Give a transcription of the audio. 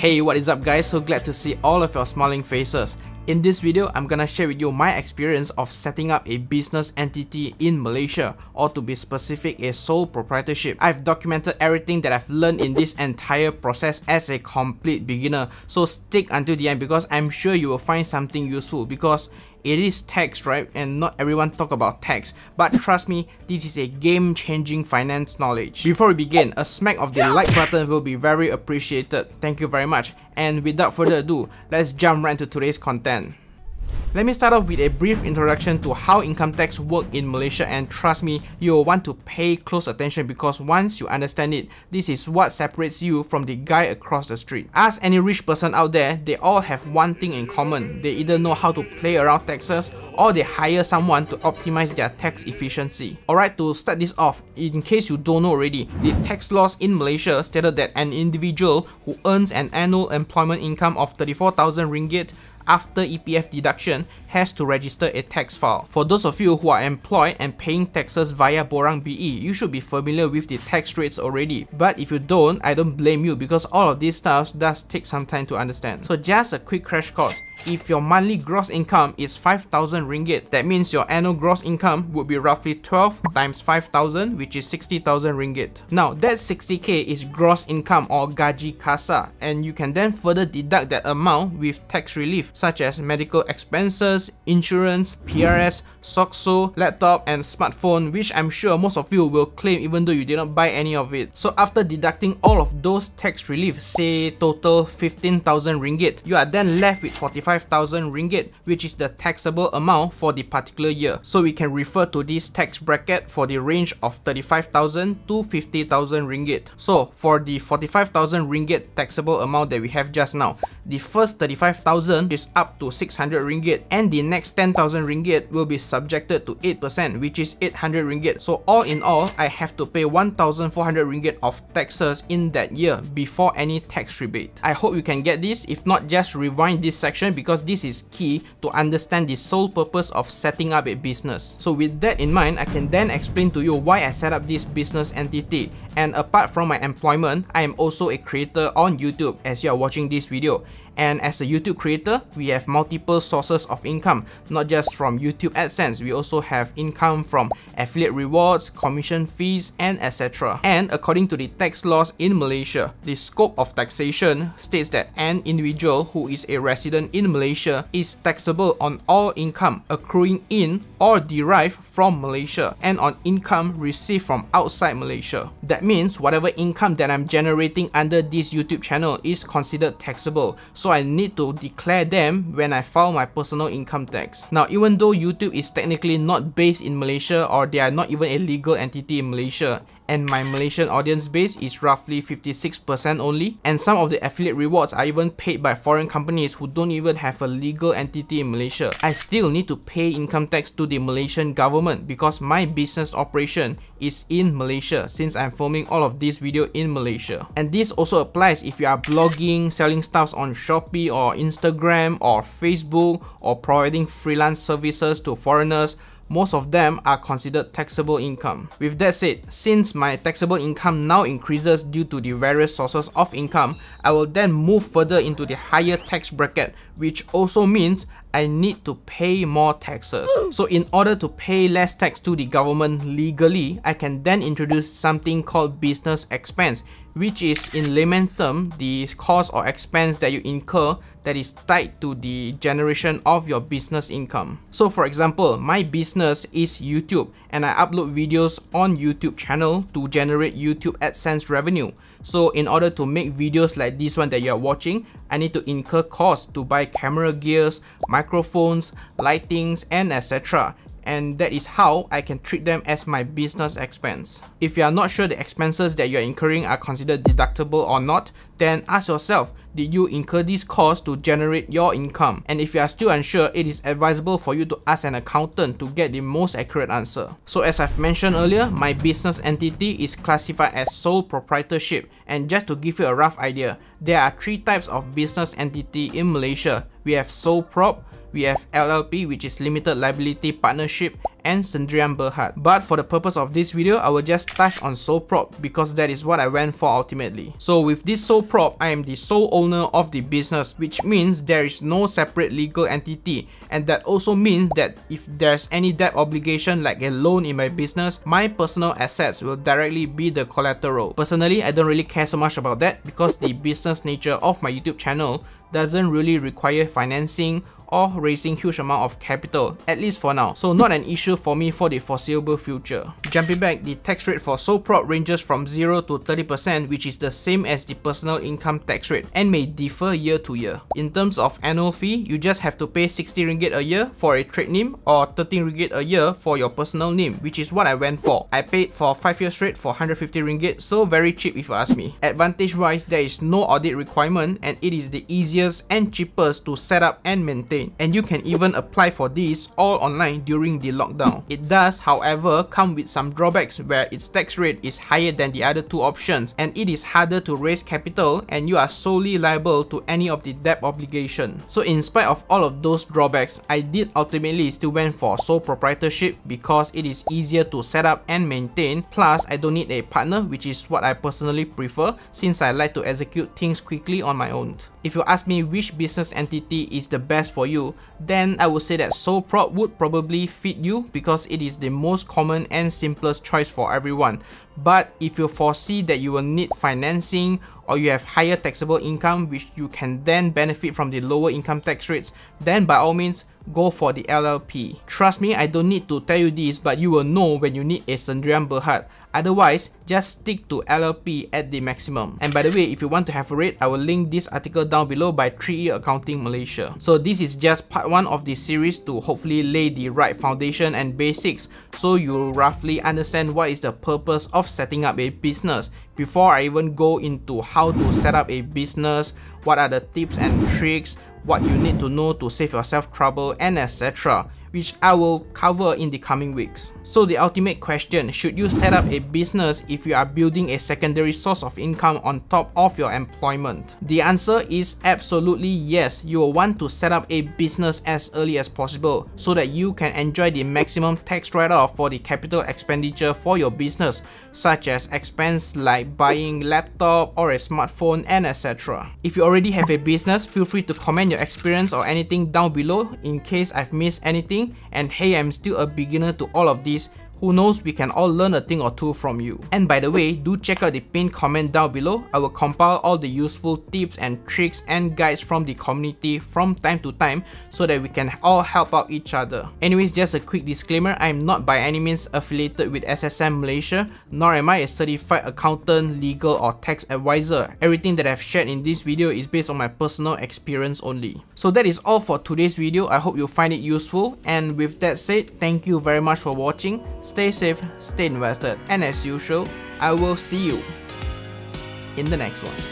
Hey, what is up guys? So glad to see all of your smiling faces. In this video, I'm gonna share with you my experience of setting up a business entity in Malaysia, or to be specific, a sole proprietorship. I've documented everything that I've learned in this entire process as a complete beginner, so stick until the end because I'm sure you will find something useful because it is tax, right? And not everyone talk about tax. But trust me, this is a game-changing finance knowledge. Before we begin, a smack of the like button will be very appreciated. Thank you very much. And without further ado, let's jump right into today's content. Let me start off with a brief introduction to how income tax work in Malaysia and trust me, you will want to pay close attention because once you understand it, this is what separates you from the guy across the street. Ask any rich person out there, they all have one thing in common. They either know how to play around taxes or they hire someone to optimize their tax efficiency. Alright, to start this off, in case you don't know already, the tax laws in Malaysia stated that an individual who earns an annual employment income of 34,000 ringgit after EPF deduction has to register a tax file. For those of you who are employed and paying taxes via Borang BE, you should be familiar with the tax rates already. But if you don't, I don't blame you because all of these stuff does take some time to understand. So just a quick crash course. If your monthly gross income is 5,000 ringgit, that means your annual gross income would be roughly 12 times 5,000 which is 60,000 ringgit. Now that 60k is gross income or gaji kasar and you can then further deduct that amount with tax relief such as medical expenses, insurance, PRS, SOCSO, laptop and smartphone which I'm sure most of you will claim even though you did not buy any of it. So after deducting all of those tax relief, say total 15,000 ringgit, you are then left with 45 35,000 ringgit, which is the taxable amount for the particular year. So we can refer to this tax bracket for the range of 35,000 to 50,000 ringgit. So for the 45,000 ringgit taxable amount that we have just now, the first 35,000 is up to 600 ringgit and the next 10,000 ringgit will be subjected to 8% which is 800 ringgit. So all in all, I have to pay 1,400 ringgit of taxes in that year before any tax rebate. I hope you can get this. If not, just rewind this section because this is key to understand the sole purpose of setting up a business. So with that in mind, I can then explain to you why I set up this business entity. And apart from my employment, I am also a creator on YouTube as you are watching this video. And as a YouTube creator, we have multiple sources of income, not just from YouTube AdSense, we also have income from affiliate rewards, commission fees, and etc. And according to the tax laws in Malaysia, the scope of taxation states that an individual who is a resident in Malaysia is taxable on all income accruing in or derived from Malaysia and on income received from outside Malaysia. That means whatever income that I'm generating under this YouTube channel is considered taxable so I need to declare them when I file my personal income tax. Now even though YouTube is technically not based in Malaysia or they are not even a legal entity in Malaysia, and my Malaysian audience base is roughly 56% only. And some of the affiliate rewards are even paid by foreign companies who don't even have a legal entity in Malaysia. I still need to pay income tax to the Malaysian government because my business operation is in Malaysia since I'm filming all of this video in Malaysia. And this also applies if you are blogging, selling stuffs on Shopee or Instagram or Facebook or providing freelance services to foreigners most of them are considered taxable income. With that said, since my taxable income now increases due to the various sources of income, I will then move further into the higher tax bracket, which also means I need to pay more taxes. So in order to pay less tax to the government legally, I can then introduce something called business expense, which is in layman's term the cost or expense that you incur that is tied to the generation of your business income. So for example, my business is YouTube and I upload videos on YouTube channel to generate YouTube AdSense revenue. So in order to make videos like this one that you are watching, I need to incur costs to buy camera gears, microphones, lightings and etc and that is how I can treat them as my business expense. If you are not sure the expenses that you are incurring are considered deductible or not, then ask yourself, did you incur these costs to generate your income? And if you are still unsure, it is advisable for you to ask an accountant to get the most accurate answer. So as I've mentioned earlier, my business entity is classified as sole proprietorship. And just to give you a rough idea, there are three types of business entity in Malaysia. We have sole prop, we have LLP which is limited liability partnership and Sendirian Berhad. But for the purpose of this video, I will just touch on sole prop because that is what I went for ultimately. So with this sole prop, I am the sole owner of the business, which means there is no separate legal entity. And that also means that if there's any debt obligation like a loan in my business, my personal assets will directly be the collateral. Personally, I don't really care so much about that because the business nature of my YouTube channel doesn't really require financing or raising huge amount of capital, at least for now. So not an issue for me for the foreseeable future. Jumping back, the tax rate for sole prop ranges from 0 to 30% which is the same as the personal income tax rate and may differ year to year. In terms of annual fee, you just have to pay 60 ringgit a year for a trade name or 13 ringgit a year for your personal name, which is what I went for. I paid for 5 years straight for 150 ringgit, so very cheap if you ask me. Advantage wise, there is no audit requirement and it is the easiest and cheapest to set up and maintain and you can even apply for this all online during the lockdown. It does however come with some drawbacks where its tax rate is higher than the other two options and it is harder to raise capital and you are solely liable to any of the debt obligation. So in spite of all of those drawbacks, I did ultimately still went for sole proprietorship because it is easier to set up and maintain plus I don't need a partner which is what I personally prefer since I like to execute things quickly on my own. If you ask me which business entity is the best for you, then I would say that sole prop would probably fit you because it is the most common and simplest choice for everyone. But if you foresee that you will need financing or you have higher taxable income which you can then benefit from the lower income tax rates, then by all means, go for the LLP. Trust me, I don't need to tell you this, but you will know when you need a Sendirian Berhad. Otherwise, just stick to LLP at the maximum. And by the way, if you want to have a rate, I will link this article down below by 3E Accounting Malaysia. So this is just part 1 of the series to hopefully lay the right foundation and basics so you roughly understand what is the purpose of setting up a business. Before I even go into how to set up a business, what are the tips and tricks, what you need to know to save yourself trouble and etc which I will cover in the coming weeks. So the ultimate question, should you set up a business if you are building a secondary source of income on top of your employment? The answer is absolutely yes. You will want to set up a business as early as possible so that you can enjoy the maximum tax write-off for the capital expenditure for your business, such as expense like buying laptop or a smartphone and etc. If you already have a business, feel free to comment your experience or anything down below in case I've missed anything and hey I'm still a beginner to all of this who knows, we can all learn a thing or two from you. And by the way, do check out the pinned comment down below. I will compile all the useful tips and tricks and guides from the community from time to time so that we can all help out each other. Anyways, just a quick disclaimer, I am not by any means affiliated with SSM Malaysia, nor am I a certified accountant, legal or tax advisor. Everything that I've shared in this video is based on my personal experience only. So that is all for today's video. I hope you find it useful. And with that said, thank you very much for watching. Stay safe, stay invested, and as usual, I will see you in the next one.